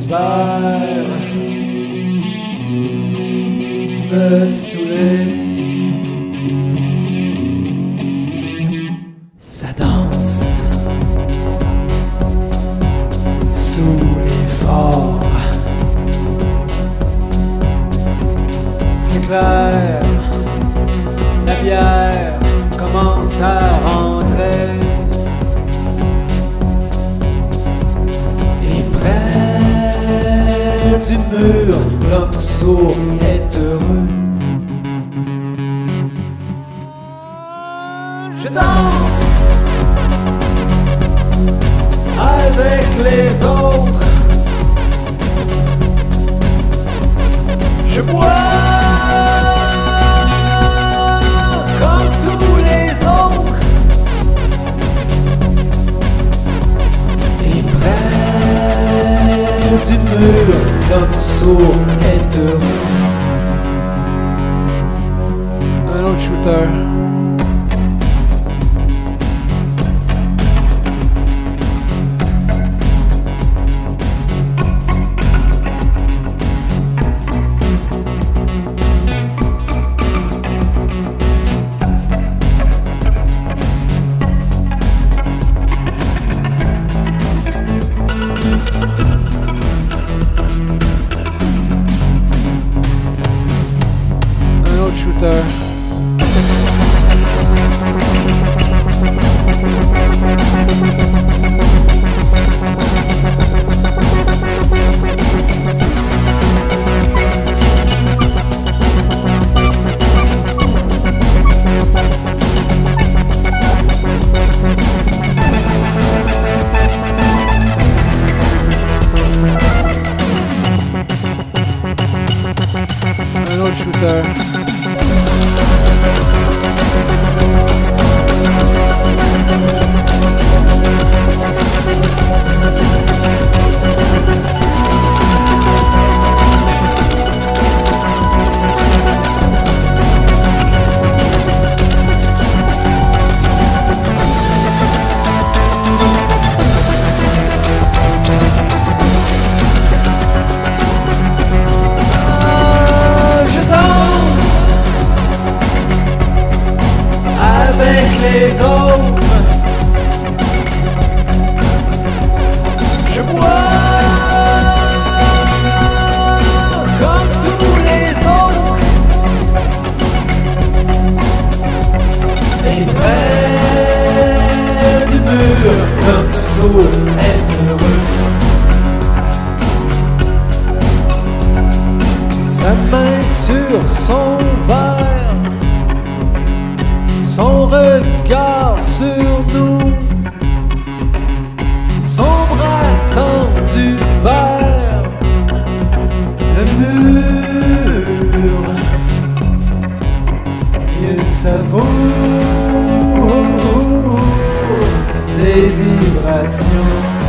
espère me saouler. Ça danse sous l'effort. C'est clair, la bière commence à rentrer. L'homme sourd est heureux. Je danse du mur, l'homme sourd est heureux. Un autre shooter. Un l'homme sourd est heureux. Sa main sur son verre, son regard sur nous, son bras tendu vers le mur. Il savoure les vibrations